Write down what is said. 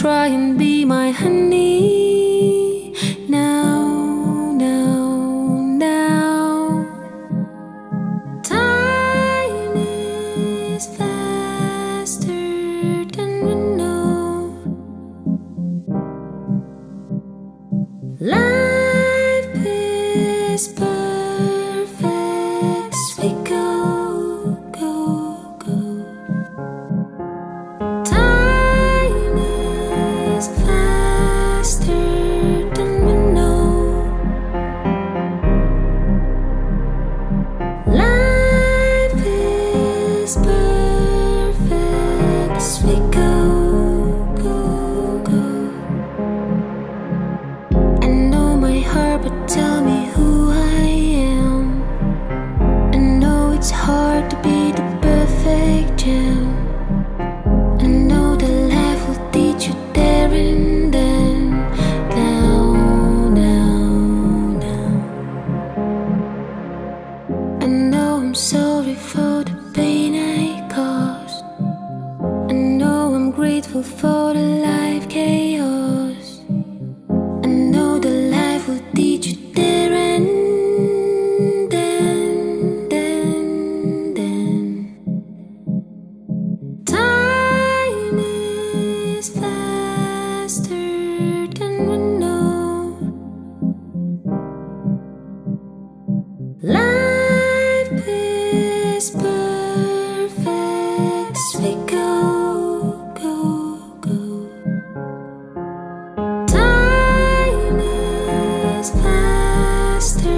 try and be my honey now, now, now. Time is faster than we know. Life is. for the life gave. faster.